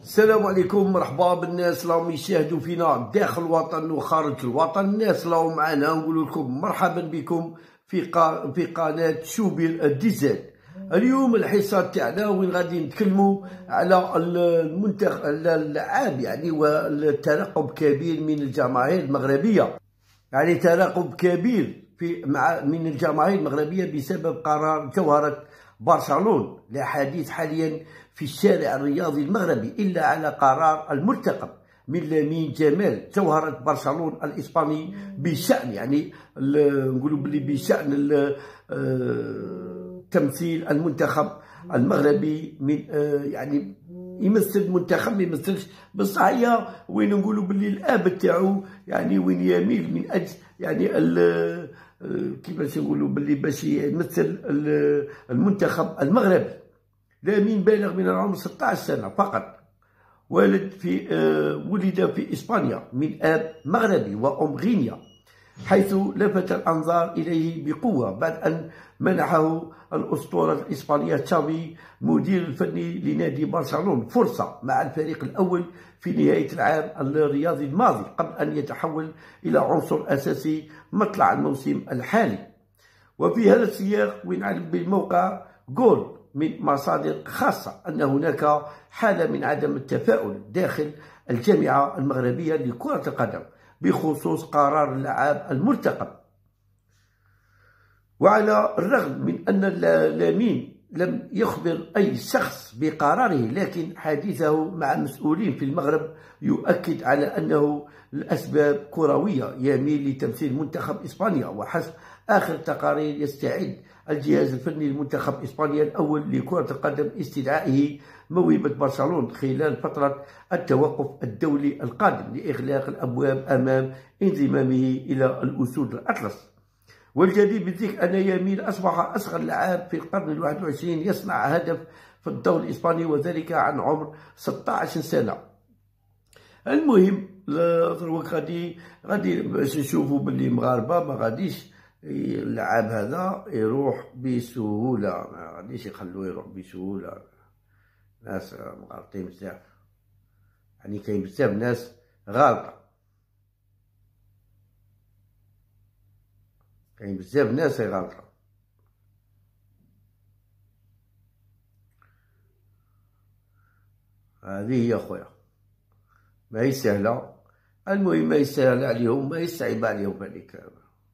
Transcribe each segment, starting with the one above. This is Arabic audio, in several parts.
السلام عليكم مرحبا بالناس راهم يشاهدوا فينا داخل الوطن وخارج الوطن. الناس راهم معنا نقول لكم مرحبا بكم في قا... في قناة شوبير الديزل اليوم الحصة تاعنا وين غادي نتكلموا على المنتخب اللعاب يعني والترقب كبير من الجماهير المغربية. يعني ترقب كبير في مع من الجماهير المغربية بسبب قرار جوهرة برشلونة. لا حديث حاليا في الشارع الرياضي المغربي إلا على قرار المرتقب من لامين جمال جوهرة برشلونة الإسباني بشأن يعني نقولوا بلي بشأن آه، تمثيل المنتخب المغربي من آه، يعني يمثل المنتخب ما يمثلش بصح هي وين نقولوا باللي الآب تاعو يعني وين يميل من أجل يعني آه، كيفاش نقولوا باللي باش يمثل المنتخب المغربي. لامين بالغ من العمر 16 سنة فقط. ولد في آه، ولد في إسبانيا من آب مغربي وأم غينيا حيث لفت الأنظار إليه بقوة بعد أن منحه الأسطورة الإسبانية تشافي مدير الفني لنادي برشلونة. فرصة مع الفريق الأول في نهاية العام الرياضي الماضي قبل أن يتحول إلى عنصر أساسي مطلع الموسم الحالي. وفي هذا السياق ونعلم بالموقع جول من مصادر خاصة أن هناك حالة من عدم التفاؤل داخل الجامعة المغربية لكرة القدم بخصوص قرار اللعاب المرتقب. وعلى الرغم من أن لامين لم يخبر أي شخص بقراره لكن حديثه مع مسؤولين في المغرب يؤكد على أنه الأسباب كروية يميل لتمثيل منتخب إسبانيا وحسب آخر تقارير يستعد الجهاز الفني لمنتخب إسبانيا الأول لكرة القدم استدعائه موهبة برشلونة خلال فترة التوقف الدولي القادم لإغلاق الأبواب أمام انضمامه إلى الأسود الأطلس. والجديد بالذكر أن يمين أصبح أصغر لاعب في القرن الواحد والعشرين يصنع هدف في الدوري الإسباني وذلك عن عمر 16 سنة. المهم غادي غادي باش نشوفوا باللي مغاربة ما غاديش اللعاب هذا يروح بسهولة. ما غاديش يخلوه يروح بسهولة. ناس مغالطين بزاف. يعني كاين بزاف ناس غالطة كاين بزاف ناس غالطة هذه هي خويا. ما هي سهلة. المهم ما يسهل عليهم ما يصعب عليهم هذيك.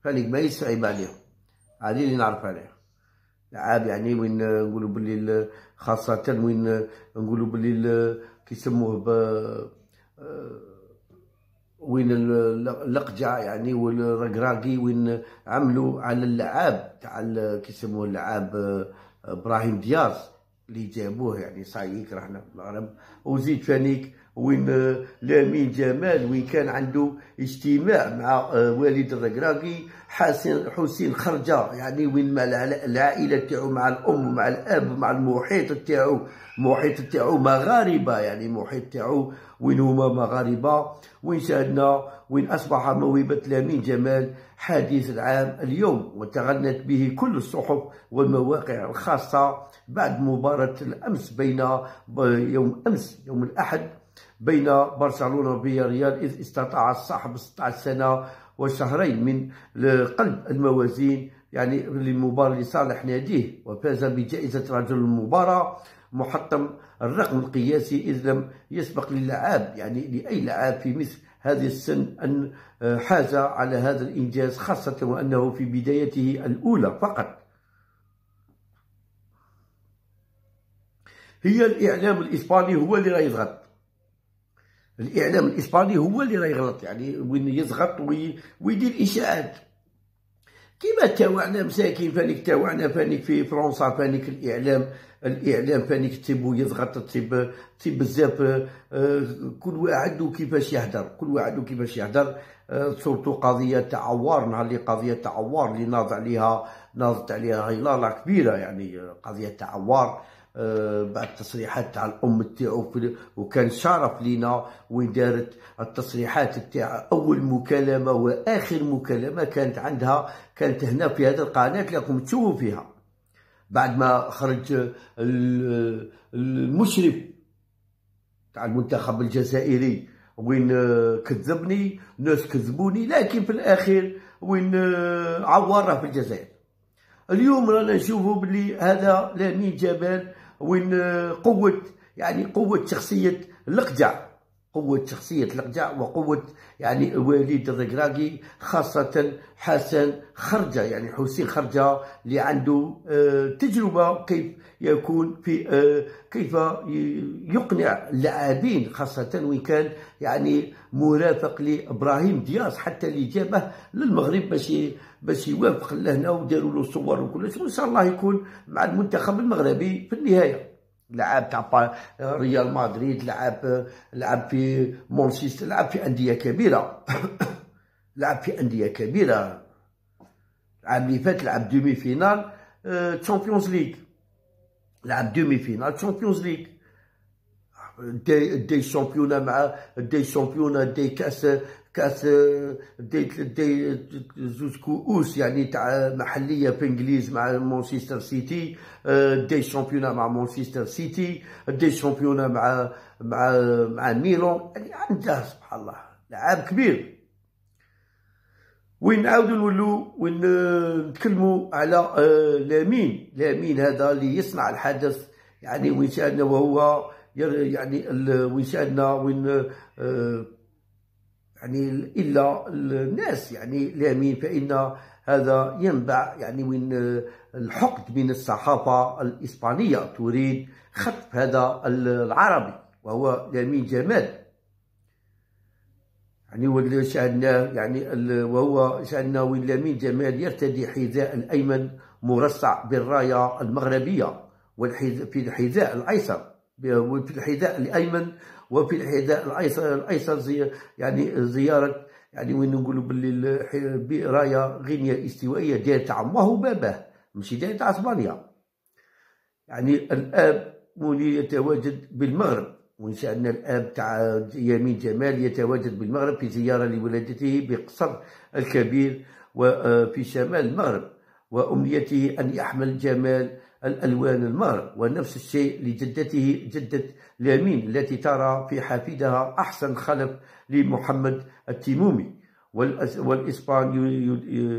فليك ما يصعب عليهم هذه اللي نعرف عليها لعاب يعني وين نقولوا باللي خاصة وين نقولوا باللي كيسموه ب وين اللقجع يعني والرقراقي وين عملوا على اللعاب تاع كيسموه اللعاب إبراهيم دياز اللي جابوه يعني صاي يكرهنا في المغرب. وزيد فانيك وين لامين جمال وين كان عنده اجتماع مع آه، والد الركراكي حسين حسين خرجة. يعني وين مع العائلة تاعو مع الأم ومع الأب ومع المحيط تاعو. المحيط تاعو مغاربة يعني المحيط تاعو وين هما مغاربة. وين شاهدنا وين أصبح موهبة لامين جمال حديث العام اليوم. وتغنت به كل الصحف والمواقع الخاصة بعد مباراة الأمس بين يوم أمس يوم الأحد بين برشلونة وفياريال إذ استطاع الصاحب 16 سنة وشهرين من قلب الموازين يعني للمباراة لصالح ناديه وفاز بجائزة رجل المباراة محطم الرقم القياسي إذ لم يسبق للعاب يعني لأي لاعب في مثل هذه السن أن حاز على هذا الإنجاز خاصة وأنه في بدايته الأولى فقط. هي الإعلام الإسباني هو اللي راه يضغط الإعلام الإسباني هو اللي راه يغلط يعني وين يضغط ويدير إشاعات. كيما تاوعنا مساكين فانيك تاوعنا فانيك في فرنسا فانيك الاعلام الإعلام فانيك تيبو يضغط تيب تيب بزاف آه، كل واحد وكيفاش يهدر كل واحد وكيفاش يهدر. آه، سورتو قضية تاع عوار نهار اللي قضية تاع عوار اللي ناض عليها ناضت عليها هيلاله كبيرة يعني قضية تاع عوار بعد التصريحات تاع الأم تاعو وكان شرف لينا وين دارت التصريحات تاع أول مكالمة وآخر مكالمة كانت عندها كانت هنا في هذه القناة لكم تشوفوا فيها. بعد ما خرج المشرف تاع المنتخب الجزائري وين كذبني ناس كذبوني لكن في الاخير وين عوره في الجزائر. اليوم رانا نشوفوا بلي هذا لامين جمال وين قوة يعني قوة شخصية القجع. قوة شخصية القجع وقوة يعني وليد الركراكي خاصة حسن خرجة يعني حسين خرجة اللي عنده آه، تجربة كيف يكون في آه، كيف يقنع اللاعبين خاصة وين كان يعني مرافق لإبراهيم دياز حتى اللي جابه للمغرب باش باش يوافق لهنا وداروا له صور وكل شيء وإن شاء الله يكون مع المنتخب المغربي في النهاية. لعب تاع ريال مدريد لعب لعب في مانشستر لعب في أندية كبيرة. لعب في أندية كبيرة. العام اللي فات لعب demi-finale Champions League لعب demi-finale Champions League دي دي championnat مع دي championnat دي كاس كأس دي دي زوج كؤوس يعني تاع محلية في انجليز مع مانشستر سيتي دي championnat مع مانشستر سيتي دي championnat مع مع مع ميلون يعني عنده سبحان الله لاعب كبير. وين نعاودو نولو وين نتكلمو على لامين. لامين هذا اللي يصنع الحدث. يعني وين شاهدنا وهو يعني وين شاهدنا وين يعني إلا الناس يعني لامين فإن هذا ينبع يعني من الحقد من الصحافة الإسبانية تريد خطف هذا العربي وهو لامين جمال. يعني شاهدناه يعني وهو وين لامين جمال يرتدي حذاء الأيمن مرصع بالراية المغربية في الحذاء الأيسر في الحذاء الأيمن وفي الحذاء الأيسر الأيسر زي يعني زيارة يعني وين نقولوا باللي راية غينيا استوائية دايره تاع امه وباباه ماشي دايره تاع أسبانيا. يعني الآب مولي يتواجد بالمغرب وان شاء الله الآب تاع يمين جمال يتواجد بالمغرب في زيارة لولادته بقصر الكبير وفي شمال المغرب وأمنيته أن يحمل جمال الألوان المار ونفس الشيء لجدته جدة لامين التي ترى في حافدها أحسن خلف لمحمد التيمومي والإسبان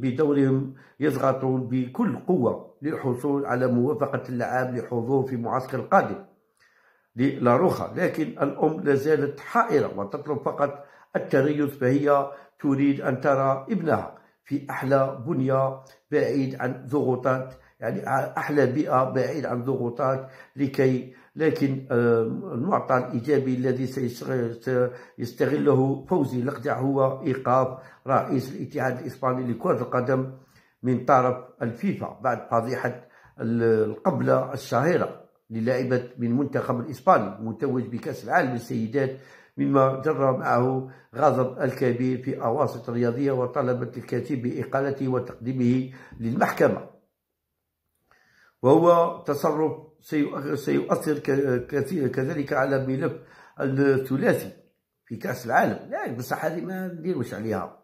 بدورهم يضغطون بكل قوة للحصول على موافقة اللاعب لحضور في معسكر القادم للاروخا لكن الأم لازالت حائرة وتطلب فقط التريث فهي تريد أن ترى ابنها في أحلى بنية بعيد عن ضغوطات يعني أحلى بيئة بعيد عن ضغوطات لكي لكن المعطى الإيجابي الذي سيستغله فوزي لقجع هو إيقاف رئيس الاتحاد الإسباني لكرة القدم من طرف الفيفا بعد فضيحة القبلة الشهيرة للاعبة من منتخب الإسباني المتوج بكأس العالم للسيدات مما جرى معه غضب الكبير في أواسط الرياضية وطلبت الكثير بإقالته وتقديمه للمحكمة. وهو تصرف سيؤثر كذلك على ملف الثلاثي في كأس العالم. لا بصح هذه ما نديروش عليها.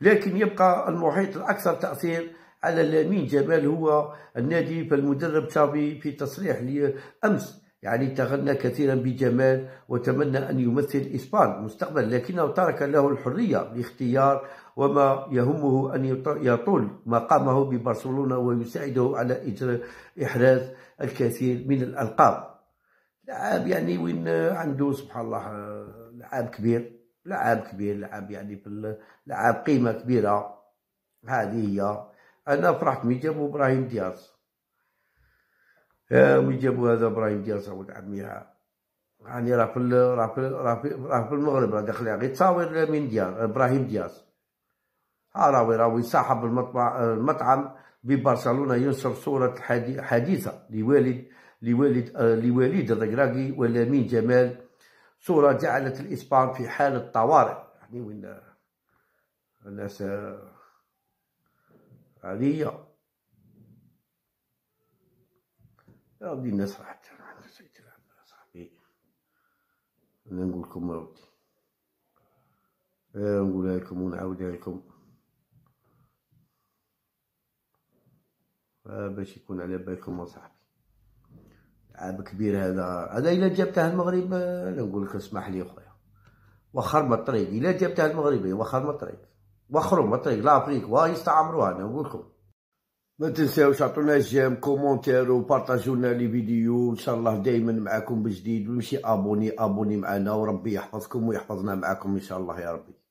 لكن يبقى المحيط الأكثر تأثير على لامين جمال هو النادي فالمدرب تشافي في تصريح أمس يعني تغنى كثيرا بجمال وتمنى أن يمثل إسبان مستقبلا لكنه ترك له الحرية لاختيار وما يهمه أن يطول مقامه ببرشلونة ويساعده على إحراز الكثير من الألقاب. لاعب يعني وين عنده سبحان الله لاعب كبير لاعب كبير لاعب يعني لاعب قيمة كبيرة. هذه هي. أنا فرحت ملي جابوا إبراهيم دياز. ملي جابوا هذا إبراهيم دياز ولد عمي يعني راه في راه في راه في المغرب راه داخل غير تصاوير من دياز إبراهيم دياز. راوي راوي صاحب المطعم ببرشلونة ينشر صورة حديثة لوالد لوالد لوالد الركراكي ولامين جمال. صورة جعلت الإسبان في حالة طوارئ يعني وين الناس؟ عادية يا ودي الناس راحت صاحبي. أنا نقول لكم ودي نقولها لكم ونعاودها لكم. باش يكون على بالكم صاحبي. عام كبير هذا. هذا إلا جابته المغرب أنا نقول لك اسمح لي خويا. وخر من الطريق. إلا جابته المغرب وخر من الطريق. وخروا من الطريق. l'Afrique ويستعمروها أنا نقول لكم. ما تنساوش عطونا j'aime commentaire وبارطاجيو لنا les vidéos إن شاء الله دائما معكم بجديد. ومشي abonné abonné معنا وربي يحفظكم ويحفظنا معكم إن شاء الله يا ربي.